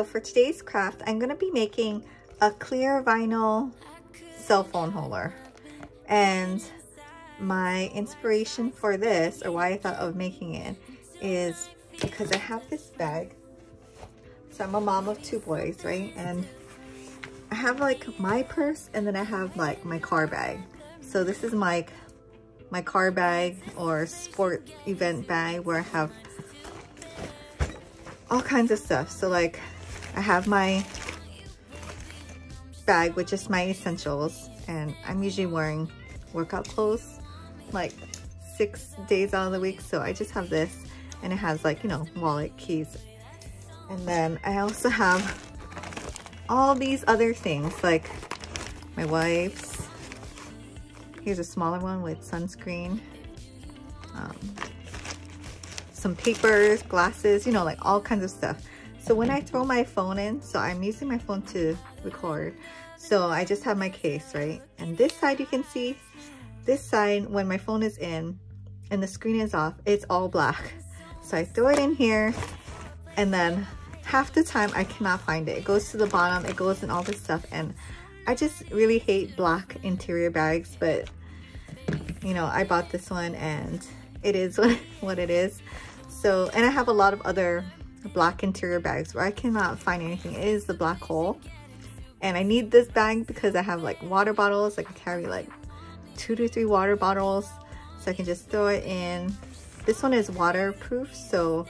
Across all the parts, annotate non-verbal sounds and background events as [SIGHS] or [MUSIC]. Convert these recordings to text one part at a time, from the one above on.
so for today's craft, I'm gonna be making a clear vinyl cell phone holder. And my inspiration for this, or why I thought of making it, is because I have this bag. So I'm a mom of two boys, right? And I have like my purse and then I have like my car bag. So this is my my car bag or sport event bag where I have all kinds of stuff. So like I have my bag, which is my essentials. And I'm usually wearing workout clothes like six days out of the week. So I just have this and it has like, you know, wallet, keys. And then I also have all these other things like my wipes. Here's a smaller one with sunscreen. Um, some papers, glasses, you know, like all kinds of stuff. So when I throw my phone in, so I'm using my phone to record. So I just have my case, right? And this side you can see, this side when my phone is in and the screen is off, it's all black. So I throw it in here and then half the time I cannot find it. It goes to the bottom, it goes in all this stuff and I just really hate black interior bags, but you know, I bought this one and it is [LAUGHS] what it is. So, and I have a lot of other black interior bags where I cannot find anything. It is the black hole. And I need this bag because I have like water bottles. I can carry like two to three water bottles. So I can just throw it in. This one is waterproof. So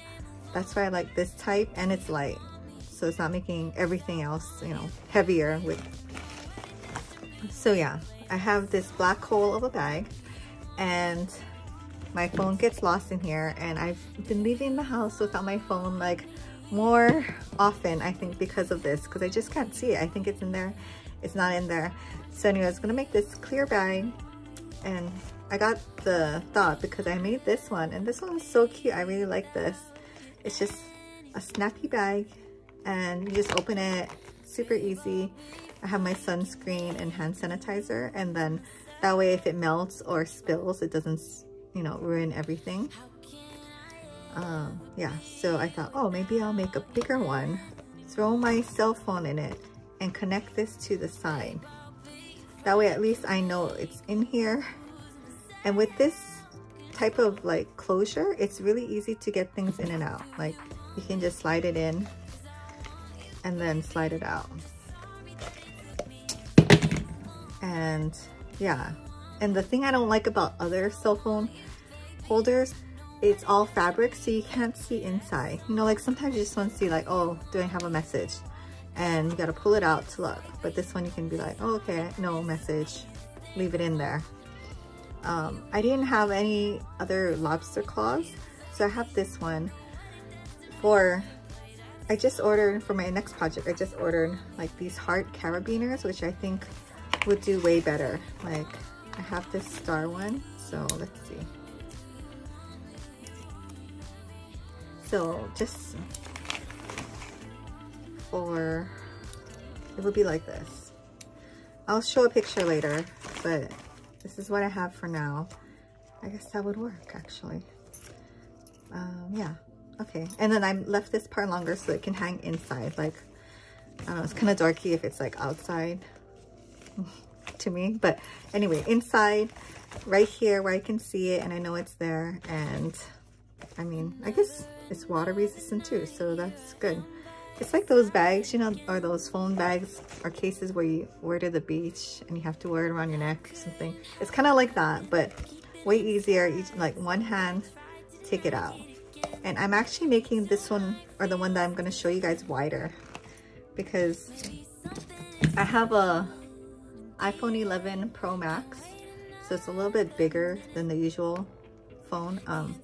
that's why I like this type and it's light. So it's not making everything else, you know, heavier with. So yeah, I have this black hole of a bag and my phone gets lost in here and I've been leaving the house without my phone like more often I think because of this because I just can't see it. I think it's in there. It's not in there. So anyway I was gonna make this clear bag and I got the thought because I made this one and this one is so cute. I really like this. It's just a snappy bag and you just open it. Super easy. I have my sunscreen and hand sanitizer and then that way if it melts or spills it doesn't you know, ruin everything. Um, yeah, so I thought, oh, maybe I'll make a bigger one, throw my cell phone in it, and connect this to the side. That way at least I know it's in here. And with this type of like closure, it's really easy to get things in and out. Like you can just slide it in and then slide it out. And yeah, and the thing I don't like about other cell phone holders, it's all fabric so you can't see inside. You know, like sometimes you just want to see like, oh, do I have a message? And you got to pull it out to look. But this one you can be like, oh, okay, no message. Leave it in there. Um, I didn't have any other lobster claws. So I have this one for, I just ordered for my next project, I just ordered like these heart carabiners, which I think would do way better. Like I have this star one, so let's see. So just for, it would be like this. I'll show a picture later, but this is what I have for now. I guess that would work actually. Um, yeah, okay. And then I left this part longer so it can hang inside. Like, I don't know, it's kind of darky if it's like outside. [LAUGHS] to me. But anyway, inside, right here where I can see it and I know it's there. And I mean, I guess it's water resistant too, so that's good. It's like those bags, you know, or those phone bags or cases where you wear to the beach and you have to wear it around your neck or something. It's kind of like that, but way easier. Each, like one hand, take it out. And I'm actually making this one, or the one that I'm going to show you guys wider because I have a iPhone 11 Pro Max. So it's a little bit bigger than the usual phone. Um,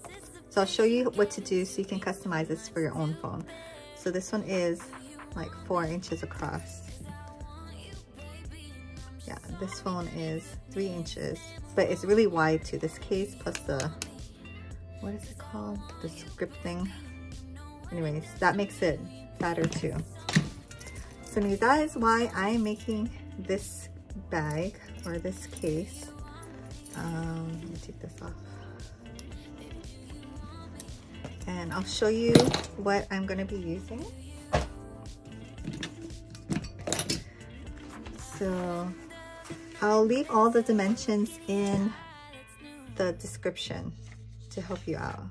so I'll show you what to do so you can customize this for your own phone. So this one is like four inches across. Yeah, this phone is three inches, but it's really wide too. This case plus the, what is it called? The script thing. Anyways, that makes it fatter too. So that is why I'm making this bag or this case. Um, let me take this off. And I'll show you what I'm going to be using. So I'll leave all the dimensions in the description to help you out.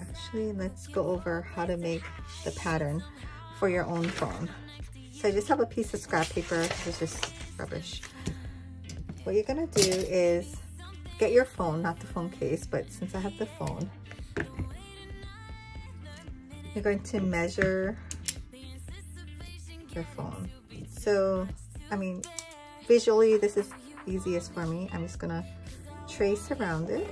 Actually, let's go over how to make the pattern for your own phone. I just have a piece of scrap paper, it's just rubbish. What you're gonna do is get your phone, not the phone case, but since I have the phone, you're going to measure your phone. So, I mean, visually this is easiest for me. I'm just gonna trace around it.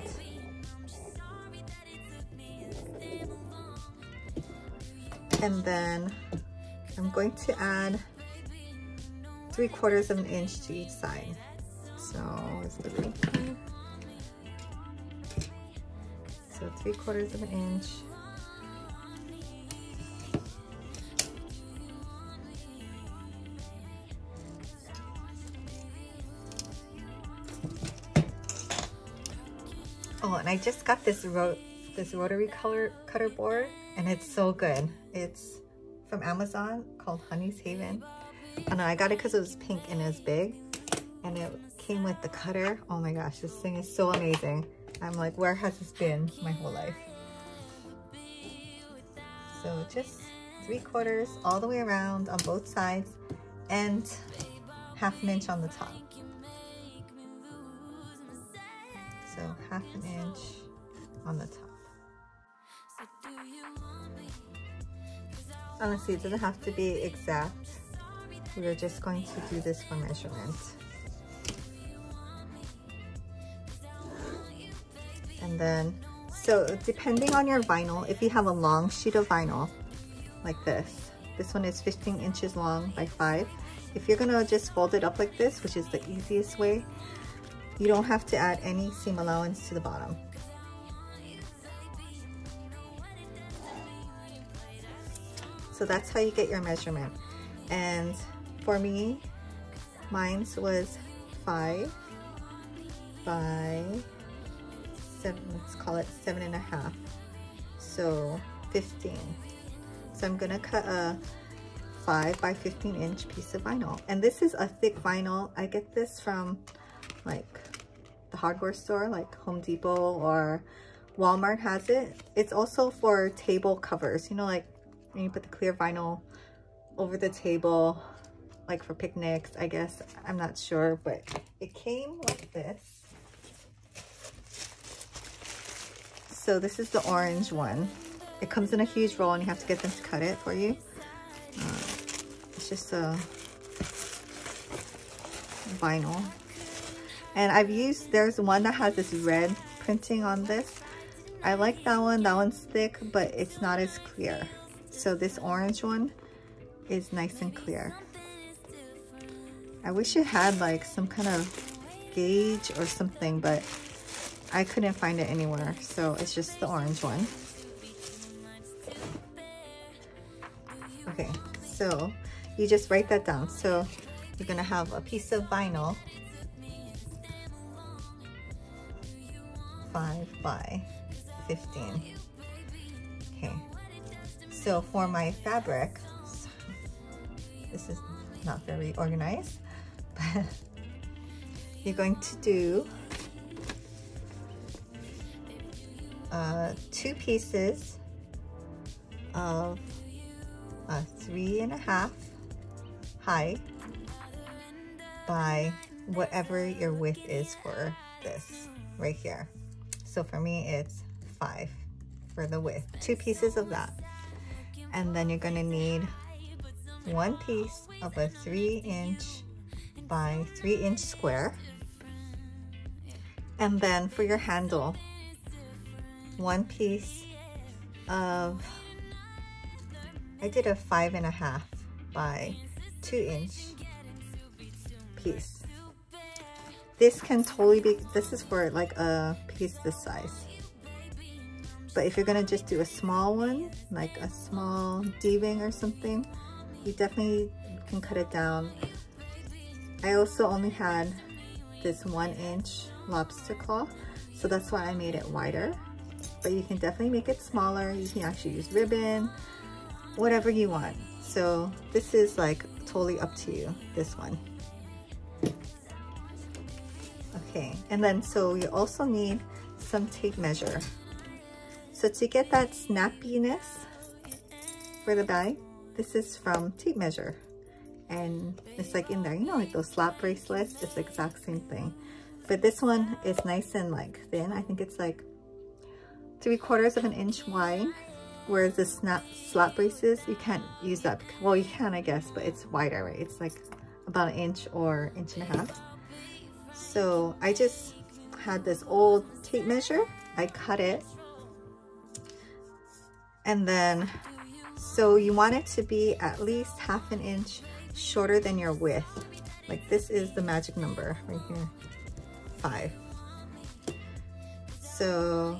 And then I'm going to add three quarters of an inch to each side. So it's the So three quarters of an inch. Oh, and I just got this ro this rotary color cutter board and it's so good. It's from Amazon called Honey's Haven. And I got it because it was pink and it was big. And it came with the cutter. Oh my gosh, this thing is so amazing. I'm like, where has this been my whole life? So just three quarters all the way around on both sides and half an inch on the top. So half an inch on the top. Honestly, it doesn't have to be exact. We're just going to do this for measurement. And then, so depending on your vinyl, if you have a long sheet of vinyl, like this, this one is 15 inches long by five. If you're gonna just fold it up like this, which is the easiest way, you don't have to add any seam allowance to the bottom. So that's how you get your measurement. And for me, mine's was five by seven, let's call it seven and a half. So 15. So I'm gonna cut a five by 15 inch piece of vinyl. And this is a thick vinyl. I get this from like the hardware store like Home Depot or Walmart has it. It's also for table covers, you know, like when you put the clear vinyl over the table, like for picnics, I guess. I'm not sure, but it came like this. So this is the orange one. It comes in a huge roll and you have to get them to cut it for you. Uh, it's just a vinyl and I've used, there's one that has this red printing on this. I like that one, that one's thick, but it's not as clear. So this orange one is nice and clear. I wish it had like some kind of gauge or something, but I couldn't find it anywhere. So it's just the orange one. Okay, so you just write that down. So you're gonna have a piece of vinyl 5 by 15. Okay, so for my fabric, this is not very organized, [LAUGHS] but you're going to do uh, two pieces of a three and a half high by whatever your width is for this right here. So for me, it's five for the width. Two pieces of that. And then you're gonna need one piece of a three inch by three inch square. And then for your handle, one piece of, I did a five and a half by two inch piece. This can totally be, this is for like a piece this size. But if you're gonna just do a small one, like a small D-ring or something, you definitely can cut it down. I also only had this one inch lobster claw, so that's why I made it wider. But you can definitely make it smaller. You can actually use ribbon, whatever you want. So this is like totally up to you, this one. Okay, and then so you also need some tape measure. So to get that snappiness for the bag, this is from Tape Measure. And it's like in there, you know, like those slap bracelets, it's the exact same thing. But this one is nice and like thin. I think it's like three quarters of an inch wide. Whereas the snap slap braces, you can't use that. Well, you can, I guess, but it's wider, right? It's like about an inch or inch and a half. So I just had this old tape measure. I cut it. And then, so you want it to be at least half an inch shorter than your width. Like this is the magic number right here, five. So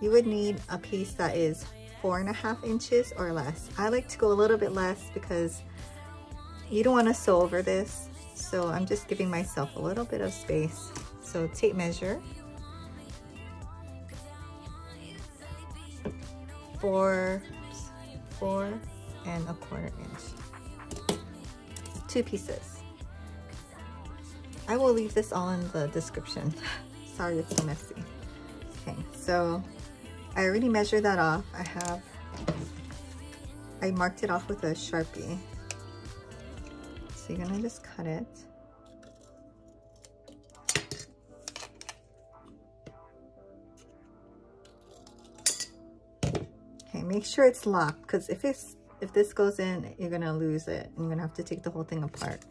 you would need a piece that is four and a half inches or less. I like to go a little bit less because you don't want to sew over this. So I'm just giving myself a little bit of space. So tape measure. Four, four and a quarter inch. Two pieces. I will leave this all in the description. [LAUGHS] Sorry it's so messy. Okay, so I already measured that off. I have, I marked it off with a Sharpie. So you're gonna just cut it. Make sure it's locked because if it's if this goes in, you're gonna lose it and you're gonna have to take the whole thing apart.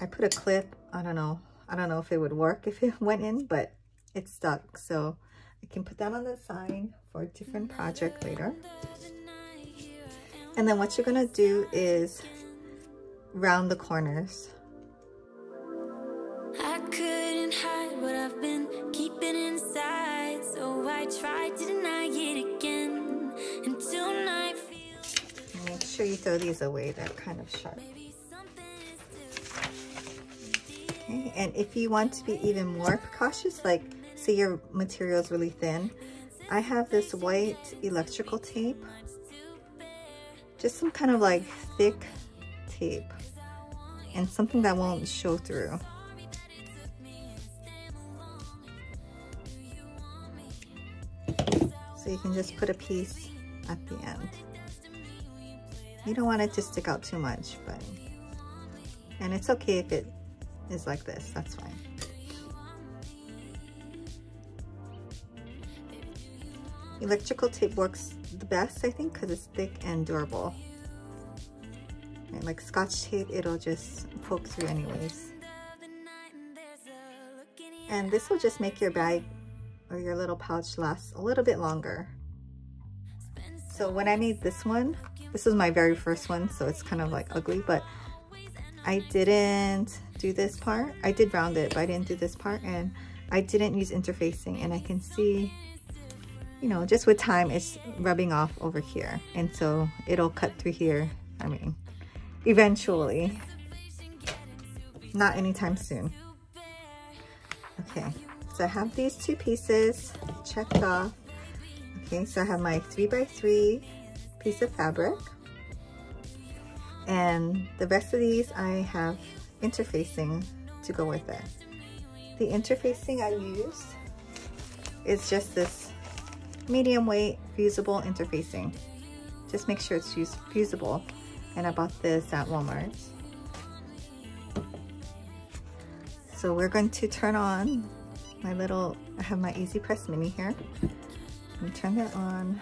I put a clip, I don't know. I don't know if it would work if it [LAUGHS] went in, but it's stuck. So I can put that on the side for a different project later. And then what you're gonna do is round the corners. Throw these away, they're kind of sharp. Okay, and if you want to be even more precautious, like say your material is really thin, I have this white electrical tape. Just some kind of like thick tape and something that won't show through. So you can just put a piece at the end. You don't want it to stick out too much, but, and it's okay if it is like this, that's fine. Electrical tape works the best, I think, because it's thick and durable. And like scotch tape, it'll just poke through anyways. And this will just make your bag or your little pouch last a little bit longer. So when I made this one, this is my very first one, so it's kind of like ugly, but I didn't do this part. I did round it, but I didn't do this part, and I didn't use interfacing, and I can see you know, just with time, it's rubbing off over here. And so it'll cut through here, I mean, eventually. Not anytime soon. Okay, so I have these two pieces checked off. Okay, so I have my three by three piece of fabric. And the rest of these, I have interfacing to go with it. The interfacing I used is just this medium weight fusible interfacing. Just make sure it's fusible. And I bought this at Walmart. So we're going to turn on my little, I have my EasyPress Mini here. And turn that on.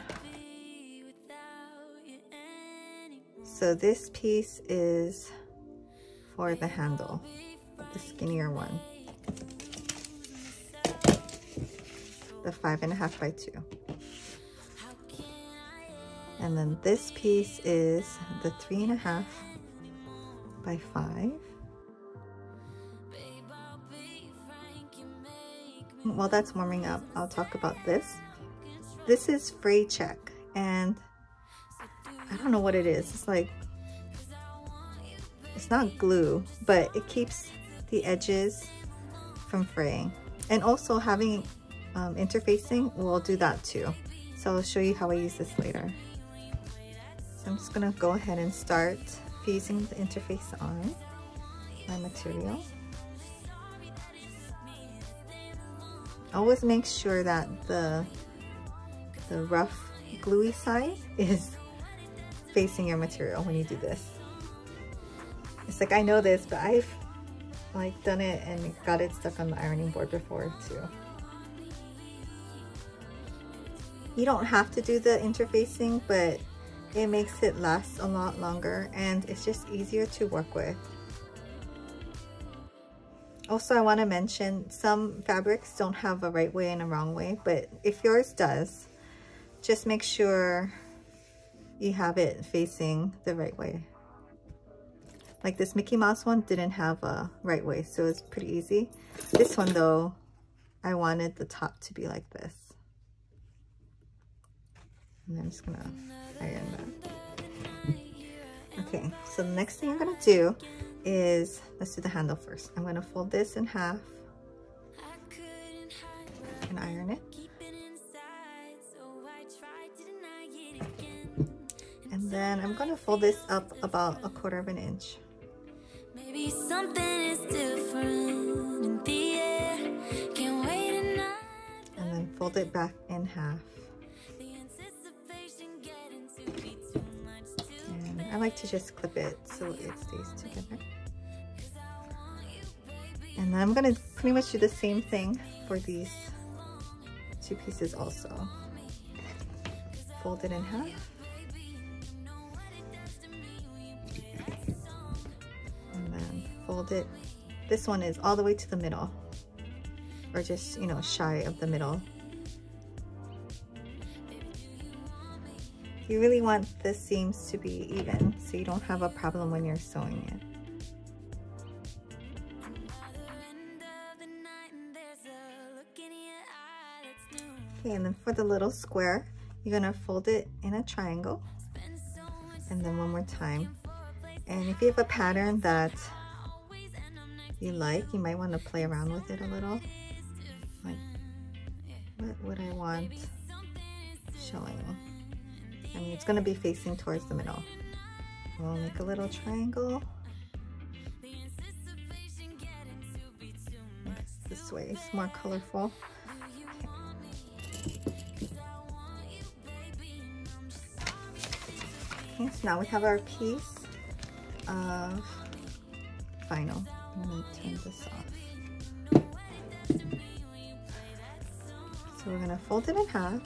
So this piece is for the handle, the skinnier one. The five and a half by two. And then this piece is the three and a half by five. While that's warming up, I'll talk about this. This is fray check and I don't know what it is. It's like, it's not glue, but it keeps the edges from fraying. And also having um, interfacing will do that too. So I'll show you how I use this later. So I'm just gonna go ahead and start fusing the interface on my material. Always make sure that the, the rough gluey side [LAUGHS] is facing your material when you do this. It's like I know this, but I've like done it and got it stuck on the ironing board before too. You don't have to do the interfacing, but it makes it last a lot longer and it's just easier to work with. Also, I want to mention some fabrics don't have a right way and a wrong way, but if yours does, just make sure you have it facing the right way. Like this Mickey Mouse one didn't have a right way, so it's pretty easy. This one though, I wanted the top to be like this. And I'm just gonna iron that. Okay, so the next thing I'm gonna do is, let's do the handle first. I'm gonna fold this in half and iron it. Then I'm gonna fold this up about a quarter of an inch. Maybe something is different in the air. Can't wait And then fold it back in half. And I like to just clip it so it stays together. And then I'm gonna pretty much do the same thing for these two pieces also. Fold it in half. Fold it. This one is all the way to the middle or just, you know, shy of the middle. You really want the seams to be even so you don't have a problem when you're sewing it. Okay, and then for the little square, you're gonna fold it in a triangle. And then one more time. And if you have a pattern that you like. You might want to play around with it a little. Like, what would I want showing? I mean, it's going to be facing towards the middle. We'll make a little triangle. This way, it's more colorful. Okay, so now we have our piece of vinyl. Turn this off. So we're gonna fold it in half.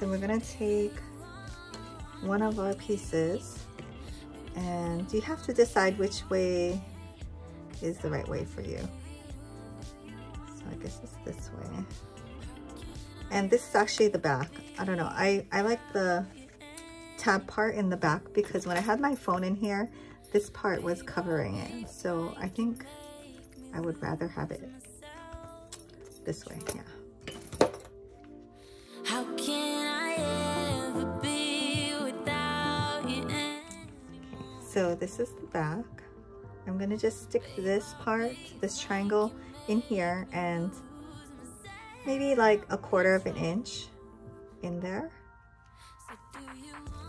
Then we're gonna take one of our pieces and you have to decide which way is the right way for you. So I guess it's this way. And this is actually the back. I don't know, I, I like the tab part in the back because when I had my phone in here, this part was covering it. So I think I would rather have it this way, yeah. How can I ever be without you? So this is the back. I'm gonna just stick this part, this triangle in here and maybe like a quarter of an inch in there.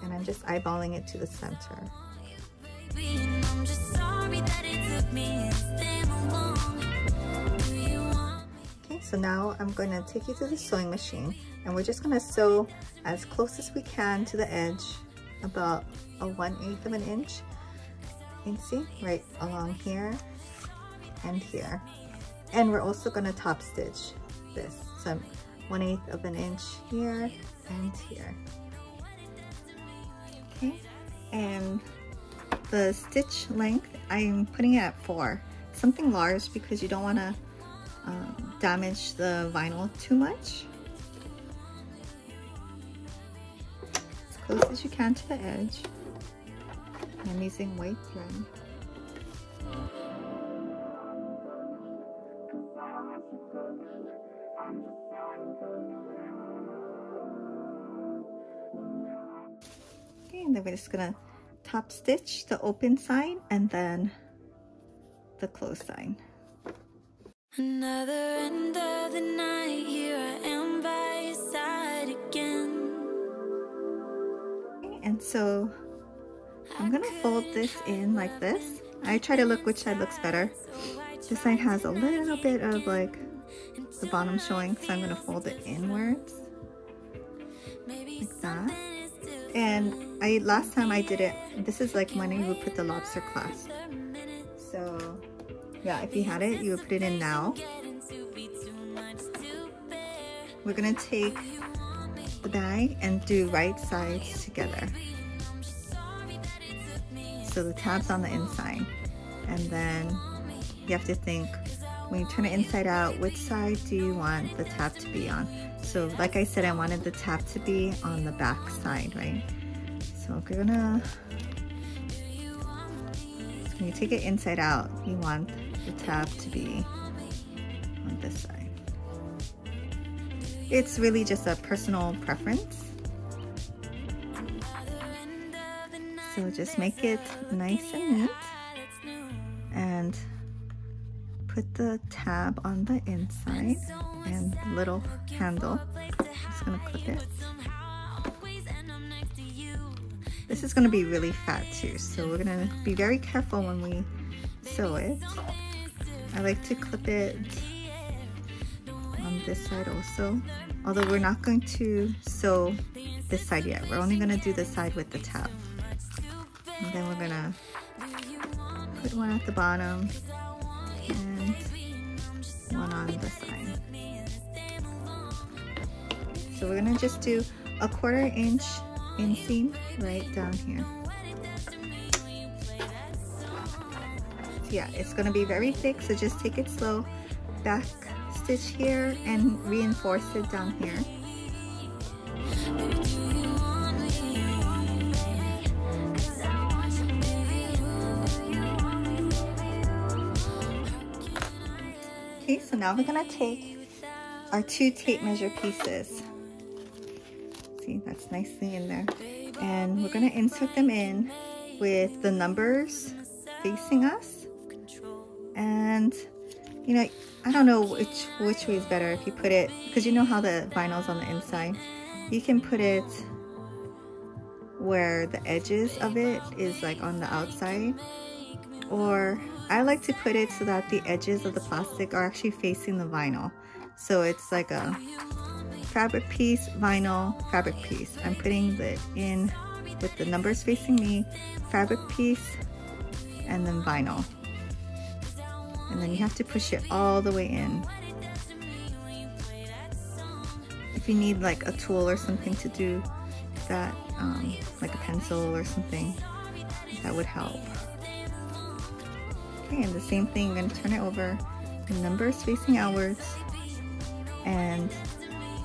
And I'm just eyeballing it to the center. Okay, so now I'm going to take you to the sewing machine and we're just going to sew as close as we can to the edge, about a 1 8 of an inch. You can see right along here and here. And we're also going to top stitch this. So 1 8 of an inch here and here. Okay, and the stitch length, I'm putting it at four. Something large because you don't want to um, damage the vinyl too much. As close as you can to the edge. I'm using white thread. Okay, and then we're just gonna top stitch the open side and then the closed side. Another end of the night, here I am by your side again. And so I'm gonna fold this in like this. I try to look which side looks better. This side has a little bit of like the bottom showing, so I'm gonna fold it inwards like that. And I last time I did it, this is like when you would put the lobster clasp. So yeah, if you had it, you would put it in now. We're gonna take the bag and do right sides together. So the tab's on the inside. And then you have to think, when you turn it inside out, which side do you want the tab to be on? So like I said, I wanted the tab to be on the back side, right? So we're gonna, so when you take it inside out, you want the tab to be on this side. It's really just a personal preference. So just make it nice and neat put the tab on the inside and the little handle. Just gonna clip it. This is gonna be really fat too, so we're gonna be very careful when we sew it. I like to clip it on this side also, although we're not going to sew this side yet. We're only gonna do the side with the tab. And then we're gonna put one at the bottom and one on side. So we're gonna just do a quarter inch inseam right down here. So yeah, it's gonna be very thick, so just take it slow. Back stitch here and reinforce it down here. Now we're gonna take our two tape measure pieces. See, that's nicely in there. And we're gonna insert them in with the numbers facing us. And, you know, I don't know which, which way is better if you put it, because you know how the vinyl's on the inside. You can put it where the edges of it is like on the outside or I like to put it so that the edges of the plastic are actually facing the vinyl. So it's like a fabric piece, vinyl, fabric piece. I'm putting it in with the numbers facing me, fabric piece, and then vinyl. And then you have to push it all the way in. If you need like a tool or something to do that, um, like a pencil or something, that would help. Okay, and the same thing, I'm gonna turn it over. The numbers facing outwards. And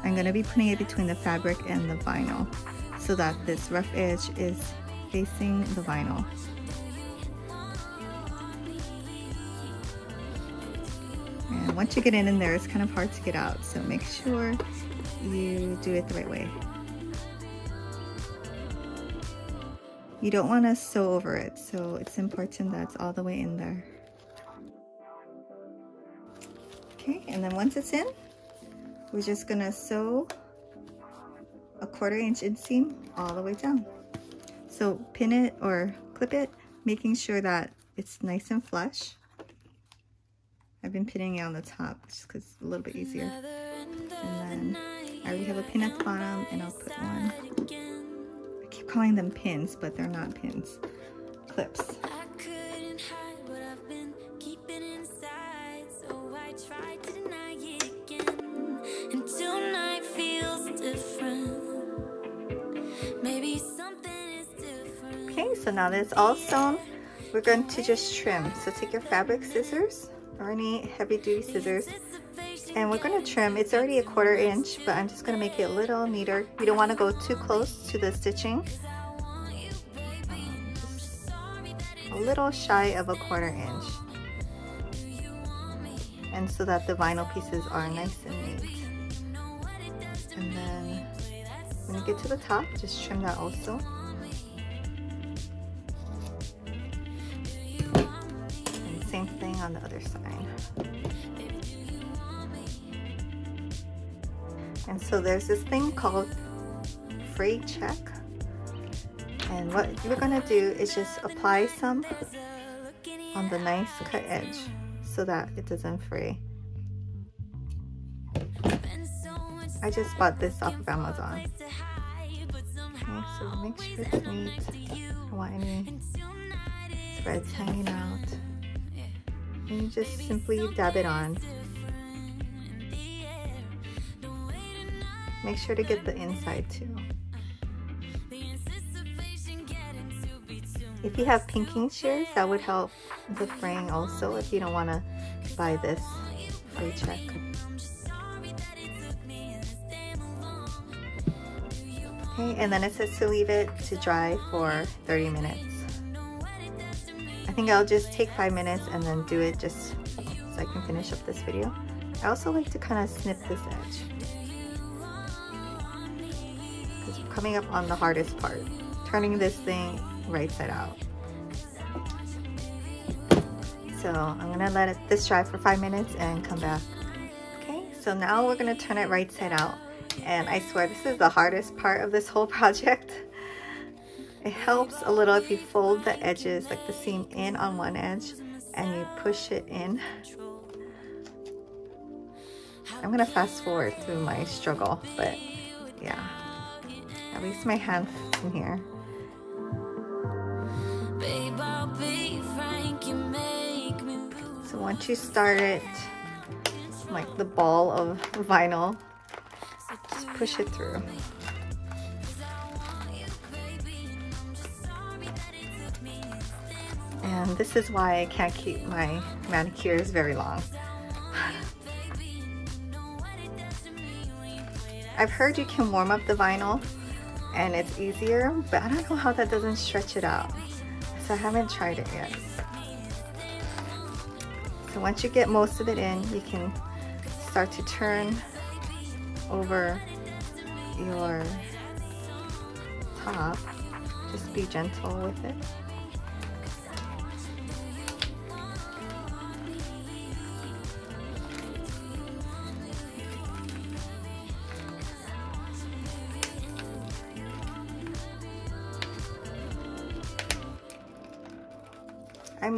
I'm gonna be putting it between the fabric and the vinyl so that this rough edge is facing the vinyl. And once you get it in there, it's kind of hard to get out. So make sure you do it the right way. You don't want to sew over it, so it's important that it's all the way in there. Okay, and then once it's in, we're just gonna sew a quarter inch inseam all the way down. So pin it or clip it, making sure that it's nice and flush. I've been pinning it on the top just because it's a little bit easier. And then I already have a pin at the bottom and I'll put one I keep calling them pins, but they're not pins. Clips. So now that it's all sewn, we're going to just trim. So take your fabric scissors or any heavy duty scissors and we're going to trim. It's already a quarter inch but I'm just going to make it a little neater. You don't want to go too close to the stitching. A little shy of a quarter inch. And so that the vinyl pieces are nice and neat. And then when you get to the top just trim that also on the other side And so there's this thing called fray check. And what we're gonna do is just apply some on the nice cut edge so that it doesn't fray. I just bought this off of Amazon. Okay, so make sure it's neat. I don't want any threads hanging out. And you just simply dab it on. Make sure to get the inside too. If you have pinking shears, that would help the fraying also if you don't want to buy this fray check. Okay, and then it says to leave it to dry for 30 minutes. Think I'll just take five minutes and then do it just so I can finish up this video. I also like to kind of snip this edge. Because we're coming up on the hardest part, turning this thing right side out. So I'm gonna let it, this dry for five minutes and come back. Okay, so now we're gonna turn it right side out. And I swear this is the hardest part of this whole [LAUGHS] project. It helps a little if you fold the edges, like the seam in on one edge and you push it in. I'm gonna fast forward through my struggle, but yeah, at least my hand's in here. So once you start it, like the ball of vinyl, just push it through. And this is why I can't keep my manicures very long. I've heard you can warm up the vinyl and it's easier, but I don't know how that doesn't stretch it out. So I haven't tried it yet. So once you get most of it in, you can start to turn over your top. Just be gentle with it.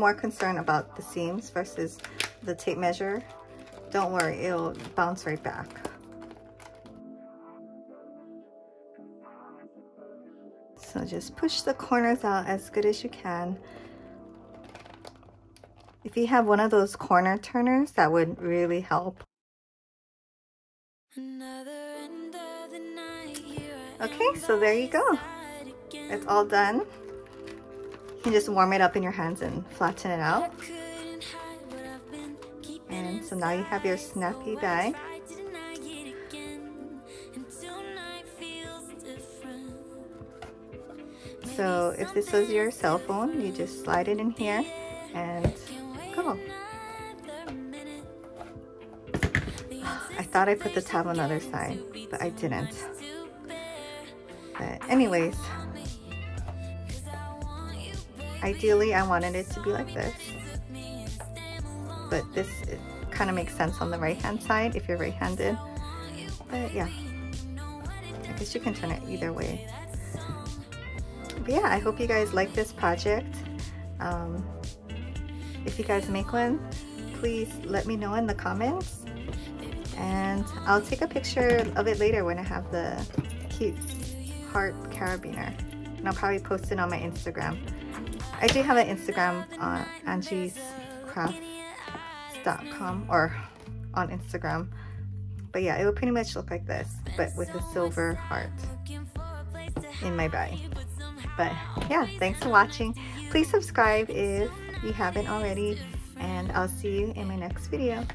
More concerned about the seams versus the tape measure. Don't worry, it'll bounce right back. So just push the corners out as good as you can. If you have one of those corner turners, that would really help. Okay, so there you go. It's all done. You just warm it up in your hands and flatten it out. And so now you have your snappy bag. So if this was your cell phone, you just slide it in here and go. [SIGHS] I thought I put the tab on the other side, but I didn't. But anyways, Ideally, I wanted it to be like this. But this kind of makes sense on the right-hand side if you're right-handed. But yeah, I guess you can turn it either way. But yeah, I hope you guys like this project. Um, if you guys make one, please let me know in the comments. And I'll take a picture of it later when I have the cute heart carabiner. And I'll probably post it on my Instagram. I do have an Instagram uh, on angiescrafts.com or on Instagram. But yeah, it will pretty much look like this, but with a silver heart in my bag. But yeah, thanks for watching. Please subscribe if you haven't already, and I'll see you in my next video.